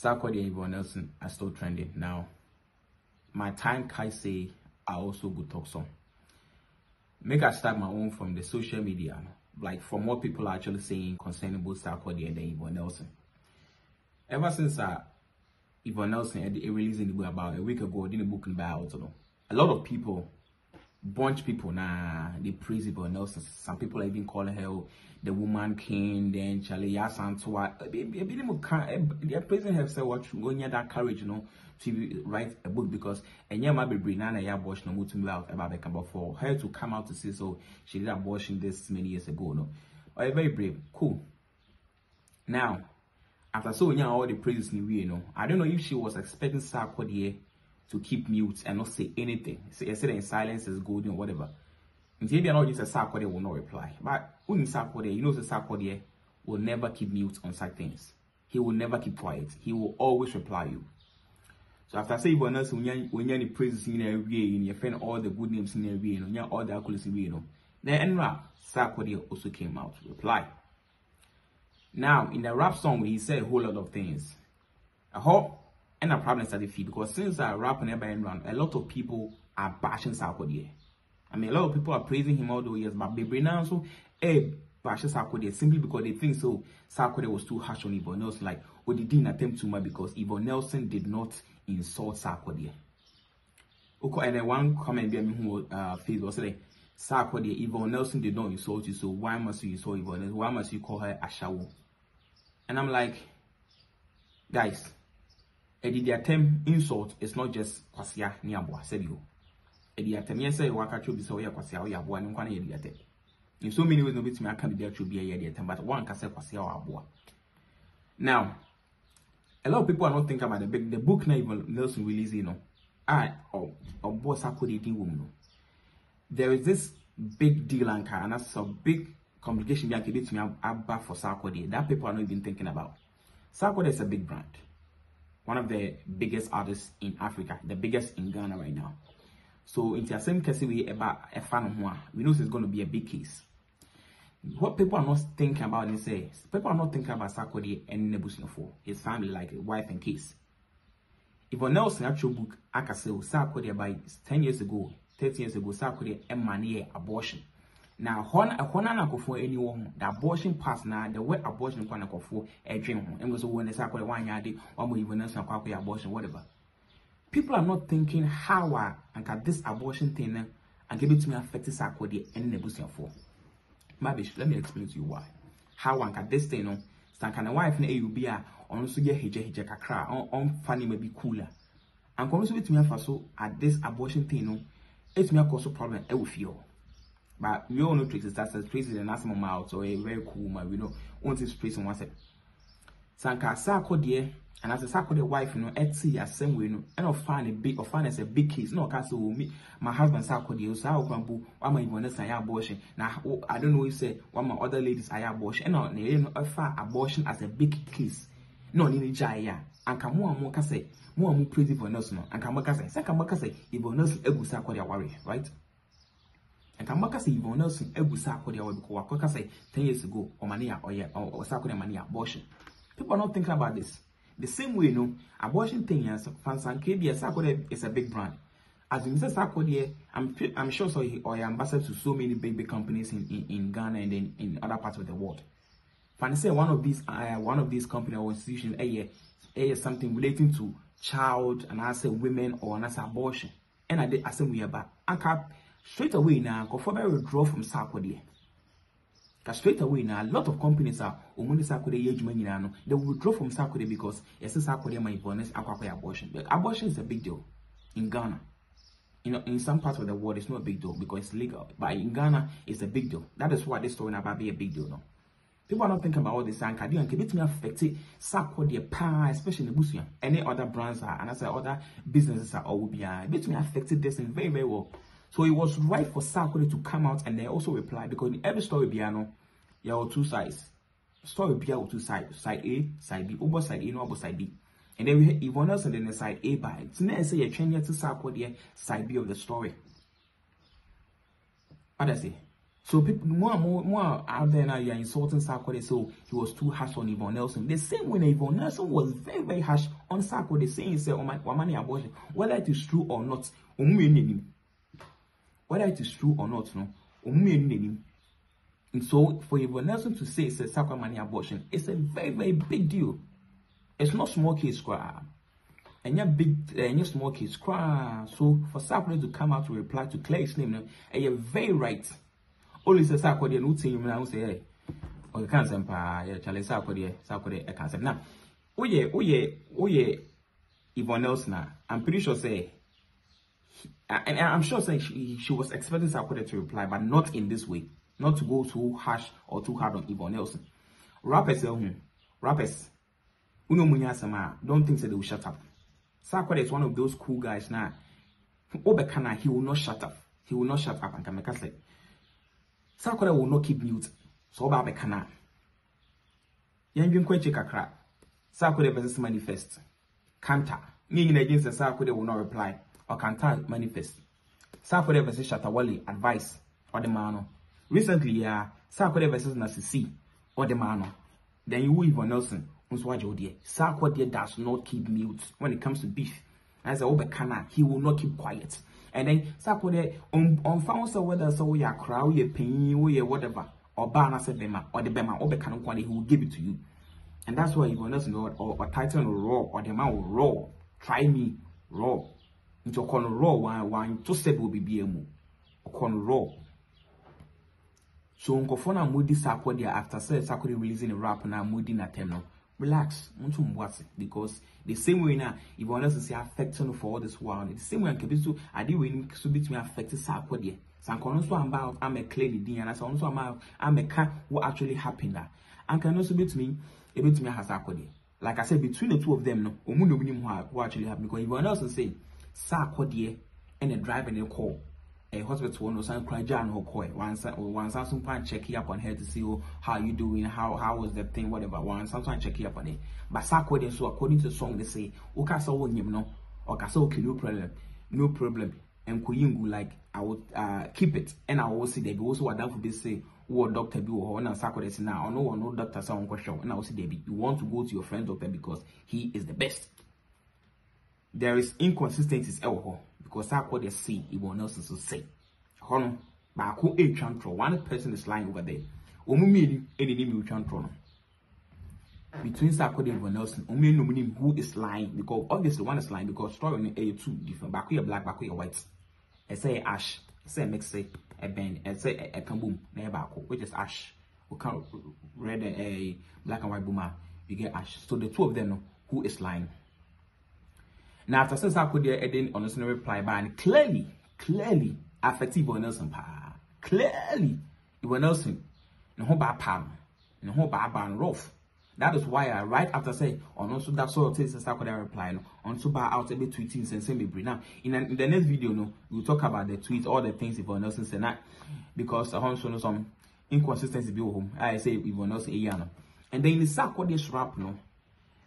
Sarkodie and Yvonne Nelson are still trending. Now, my time say I also good talk some. Make I start my own from the social media, like from what people are actually saying concerning both Sarkodie and then Yvonne Nelson. Ever since uh, Yvonne Nelson had released the book about a week ago, did a book you know, a lot of people bunch people nah they praise Yvonne Nelson. Some people are even calling her the woman king, then Charlie Yaa Asantewaa. Eh, eh, eh, They're praising her say what go near that courage, you know, to write a book because and yeah, my baby Nana abortion no to out about but for her to come out to say so she did abortion this many years ago, no. Oh, but very brave, cool. Now, after so yeah, all the praises in you know, I don't know if she was expecting Sarkodie to keep mute and not say anything. Say, say in silence is golden or whatever. Maybe I know just a Sarkodie will not reply. But when Sarkodie, you know the Sarkodie will never keep mute on such things. He will never keep quiet. He will always reply you. So after say when else when you you praises in every way, in your all the good names in every way, you all the accolades in you know. Then end rap, Sarkodie also came out to reply. Now in the rap song, he said a whole lot of things. I hope and a problem started feed because since I rap on run, a lot of people are bashing Sarkodie. I mean, a lot of people are praising him all the years, but baby now so eh bashing Sarkodie simply because they think so Sarkodie was too harsh on Yvonne Nelson. Like, what they didn't attempt too much because Yvonne Nelson did not insult Sarkodie. Okay, and then one comment be who uh Facebook say Sarkodie Yvonne Nelson did not insult you, so why must you insult Yvonne Nelson? Why must you call her Ashawo? And I'm like, guys, ɛde di atam insult is not just kwasia ne aboa sɛbi o ɛde atam yɛ sɛ waka twɛ bi sɛ ɔyɛ kwasia ɔyɛ aboa ne nkwa no yɛ de in so many ways no betumi aka bi de atwɛ bi yɛ de atam but one ka sɛ kwasia ɔ aboa now a lot of people are not thinking about the big the book na Yvonne Nelson release you know a ɔbɔ Sarkodie din wɔ mu no there is this big deal anka and that's a big complication bi anka ebetumi aba for Sarkodie that people are not even thinking about. Sarkodie is a big brand one of the biggest artists in Africa, the biggest in Ghana right now. So in the same case we about a fan we know it's going to be a big case. What people are not thinking about is say people are not thinking about Sarkodie and Nebusnofo, his family like wife and kids. If one else in actual book, I can say oh, Sarkodie by 10 years ago, 30 years ago, Sarkodie and money abortion. Na hɔ na ɛhɔ na nakɔfoɔ ani wɔ ho. The abortion pass na the way abortion kɔ nakɔfoɔ ɛdwen ho. Ɛmu nso wɔn ne sɛ akɔyɛ wɔn ade wɔn mo yiwu ne nso akɔ akɔyɛ abortion whatever. People are not thinking how a anka this abortion thing na anka ebetumi affect sɛ akɔdeɛ ɛne n'abusuafoɔ. Mabish let me explain to you why. How anka this thing no sanka na wife na ɛyɛ obi a ɔno nso yɛ hegyahegya kakra a ɔnfa nneɛma bi cool a anka ɔno nso betumi afa so at this abortion thing no etumi akɔ so problem ɛwɔ fie hɔ. But we all know Tracy Stars. Tracy is an awesome mouth, so a very cool man. We know once it's Tracy once it. Sanka Sako dear, and as a Sako the wife, you know, Etsy as same way, no, and of find a big, or find as a big case. No, castle will me, my husband Sako dear, so I'll bamboo, one my even say abortion. Now, I don't know if say one my other ladies I abortion, and you know, far abortion as a big case. No, ni jaya. Anka mo mo ka say, mo mo praise for Nelson. Anka mo ka say, Sanka mo ka say, Ibon Nelson ebu Sako dear worry, right? Nka mbaka sɛ Yvonne Nelson agu sɛ akɔdeɛ wɔ bikɔ wakɔka sɛ 10 years ago ɔmane a ɔyɛ ɔsɛ akɔdeɛ mane abortion. People are not thinking about this. The same way no abortion thing yɛn fansanke bi sɛ akɔdeɛ is a big brand. As sɛ akɔdeɛ I'm, I'm sure so ɔyɛ ambassador to so many big big companies in, in, in Ghana and then in other parts of the world. Fan sɛ one of these uh, one of these companies or institutions ɛyɛ ɛyɛ something relating to child and I say women or and I say abortion ɛna de asɛm yɛ ba aka straight away now kɔfɔ bɛ withdraw from Sarkodie ka straight away now a lot of companies are ɔmo ne nyinaa no they withdraw from Sarkodie because yɛsɛ Sarkodie ma Yvonne akɔ akɔyɛ abortion. But abortion is a big deal in Ghana. You know in some parts of the world it's not a big deal because it's legal. But in Ghana it's a big deal. That is why this story now be a big deal no. People are not thinking about all this. And kadi and kebetumi affect Sarkodie pa especially Nebusua any other brands are and other businesses are all be uh, betumi affect this in very very well so it was right for Sarkodie to come out and then also reply because in every story piano, there are two sides. Story piano two sides, side A, side B, over side A, no over side B. And then we have Yvonne Nelson then the side A by it. So now say you're changing to Sarkodie side B of the story. What I say? So people more more more out there now you're insulting Sarkodie so oh, he was too harsh on Yvonne Nelson. The same way Yvonne Nelson was very very harsh on Sarkodie saying say oh my money abortion whether it is true or not whether it is true or not no and so for Yvonne Nelson to say it's a money abortion it's a very very big deal. It's not small case. And yeah, big uh, small case crime. So for Sarkodie to come out to reply to Claire's name, and you're very right only sɛ sɛ akɔdeɛ no wotie mu na wo sɛ ɛ ɔkeka nsɛm paa yɛkyale sɛ akɔdeɛ sɛ akɔdeɛ ɛka nsɛm na woyɛ woyɛ woyɛ Yvonne Nelson I'm pretty sure say and I'm sure she, she was expecting Sarkodie to reply but not in this way not to go too harsh or too hard on Yvonne Nelson rappers eh, rappers uno munya asɛm don't think say they will shut up Sarkodie is one of those cool guys na wobɛka na he will not shut up he will not shut up and us like Sarkodie will not keep mute. So about the kana. Yanjin kweche kakra. Sarkodie versus manifest. Kanta. Meaning against the Sarkodie will not reply. Or Kanta manifest. Sarkodie versus Shatta Wale advice. Or the mano. Recently, yeah, Sarkodie versus Nasisi. Or the mano. Then you will Yvonne Nelson. Unswajo dear. Sarkodie does not keep mute when it comes to beef. As a Obekana, he will not keep quiet and then sako de on on found so whether so we are crowd we pain we whatever or na say bema or the bema or be can he will give it to you and that's why you understand God or, or title raw or the man will raw try me raw into kon raw one one to say will be biemu kon raw. So nkofo na mudi sako dia after say sako releasing a rap na mudi na tem no relax. Muntu mbwase because the same way now if you want to say affecting for all this while the same way can be so ade we nim so bit me affect sa akode sankono so amba am a clear the din and so so am am ka what actually happened that and can also bit me e bit me has akode like i said between the two of them no omu no nim what actually happened because if you want to say sa akode and a driver a call. A hospital no san kra jan ho koi one san some pan check up on her to see oh, how you doing? How how was the thing? Whatever. San san check up on it but sako so according to song they say o ka so won no o ka so no problem no problem. And kuyingu like i would uh, keep it. And i will see there also what that be say wo doctor bi wo ho na sako dey na ono no doctor say on question and i will see there you want to go to your friend doctor because he is the best there is inconsistencies ɛwɔ because I call the C, Yvonne Nelson so say. Hono, baako etwa ntro. One person is lying over there. Omu mienu eni ni mi etwa ntro no. Between and Yvonne Nelson, omu mienu mu nim who is lying because obviously one is lying because story no ɛyɛ two different. Baako yɛ black, baako yɛ white. Ɛsɛ yɛ ash, ɛsɛ yɛ mix a bend, ɛsɛ ɛka boom na yɛ baako which is ash. We can red a eh, black and white boom you get ash. So the two of them no, who is lying? Now after says Sarkodie Eden on the reply by and clearly, clearly affected Yvonne Nelson pa. Clearly, Yvonne Nelson no ho ba pam, no ho ba ban rough. That is why I right after say on also that sort of things Sarkodie reply no on so ba out a bit tweeting and saying be now in, in the next video no we'll talk about the tweet all the things Yvonne Nelson said that because I also know some inconsistency home. I say Yvonne Nelson a and then in the Sarkodie's rap no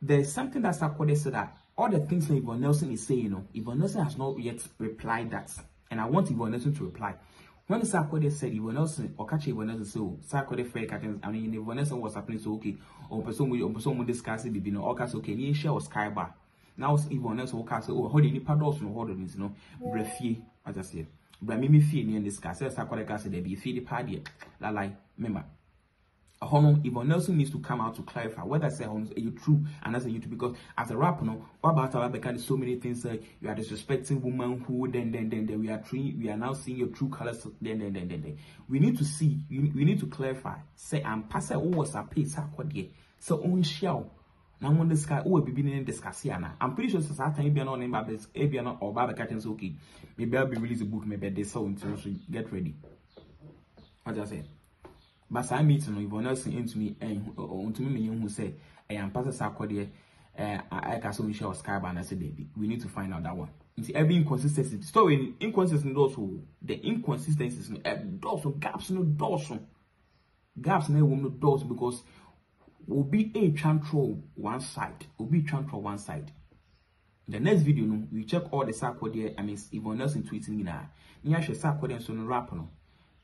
there's something that Sarkodie said that all the things that Yvonne Nelson is saying, you know, Yvonne Nelson has not yet replied that. And I want Yvonne Nelson to reply. When Sarkodie said Yvonne Nelson, or catch Yvonne Nelson, so Sarkodie fair curtains, I mean, Yvonne Nelson was happening, so okay, or person we, or person we discuss it, you know, all cast okay, you share or sky bar. Now, Yvonne Nelson will cast, oh, hold any paddles, no, hold on, you know, as I said. But me, me, fee, near discuss, Sarkodie cast, there be fee the party, la, like, remember. Honor Yvonne Nelson needs to come out to clarify whether say are you true and as a YouTube because as a rapper, no, what about our Becca so many things like you are disrespecting who then then then then we are tree we are now seeing your true colors then then then then, then. we need to see we need to clarify. Say I'm passing who was a piece so on show now on this guy who will be being discussed here I'm pretty sure since that time be on name this Abiana or Baba Catchings okay. Maybe I'll be release a book maybe they saw into so get ready. What I say but saa meeting no Yvonne Nelson ntumi ntumi menye hu sɛ ɛyɛ ampa sɛ saa akɔdeɛ ɛɛ ɛka sɛ ɔnhyɛ ɔscar ba na sɛ beebi we need to find out that one. Nti every inconsistency story inconsistency no dɔɔso the inconsistencies no ɛdɔɔso gaps no dɔɔso. Gaps no ɛwɔ mu no dɔɔso because obi ɛretwa ntorɔ one side obi retwa ntorɔ one side. The next video no we check all the saa akɔdeɛ i mean Yvonne Nelson tweets nyinaa. Ne yɛahwɛ saa akɔdeɛ nso no rap no.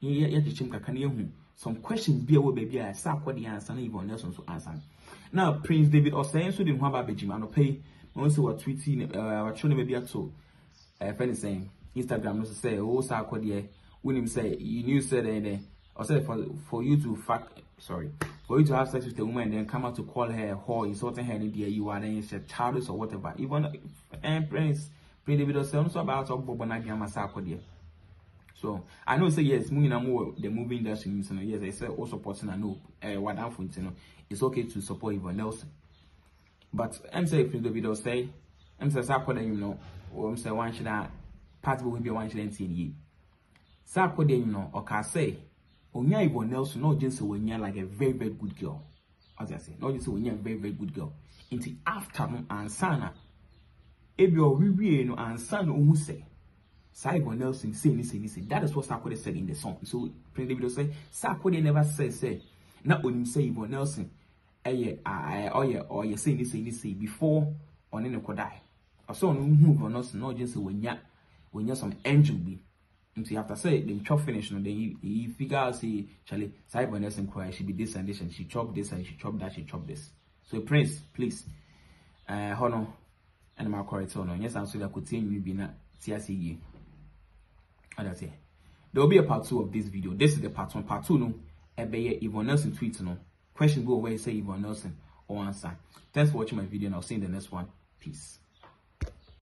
Yɛ yɛ kyekyem kakra na yɛhu some questions bi a wɔ baabi a saa akɔ deɛ ansa na yvonne nelson so ansa na prince david ɔsɛn nso de ne ho aba abɛgyim anɔpɛ yi wɔn sɛ wɔtwiti ne ɛɛ wɔatwerɛ ne baabi ato ɛɛ fɛn ne sɛn instagram no oh, so sɛ ɔwɔ saa akɔ deɛ wonim sɛ you knew sɛ dɛn dɛn ɔsɛ for for you to fuck sorry for you to have sex with a woman and then come out to call her a whore insulting her in the you are then a childish or whatever. Even uh, and prince prince david ɔsɛn nso about ɔbɔ bɔ n'adwene ama saa akɔ deɛ. So I know say yes, moving more the movie industry, you know, yes, I say all supporting I know uh what I'm you know, it's okay to support Yvonne Nelson. But I'm say if the video say I'm say sakwa you know, or I'm say one should part will be one should NTN. Sakwa you know, or can say Onya Yvonne Nelson, not just when you're like a very, very good girl. As I say, not just when you're a very, very good girl. Until after and sana, ebi or we no and sana, who say. Simon Nelson say ni say ni say. That is what Sarkodie said in the song. So Prince David say Sarkodie never said say na onim say Yvonne Nelson ɛyɛ ɔyɛ ɔyɛ say ni say ni say before ɔne ne kɔdae. Ɔsɛ ɔno hu Yvonne Nelson na ɔgye sɛ wɔnya wɔnya some angel bi. Nti after say the chop finish no then he, figure out say Charlie Simon Nelson cry she be this and this and she chop this and she chop that she chop this. So Prince please uh, hɔ no ɛna ma hɔ no nyɛ san so da kɔ tie nwi bi na tie ase yie. That's it. There will be a part two of this video. This is the part one. Part two, no. Ebe Yvonne Nelson tweet, no. Question go away, say Yvonne Nelson or answer. Thanks for watching my video, and I'll see you in the next one. Peace.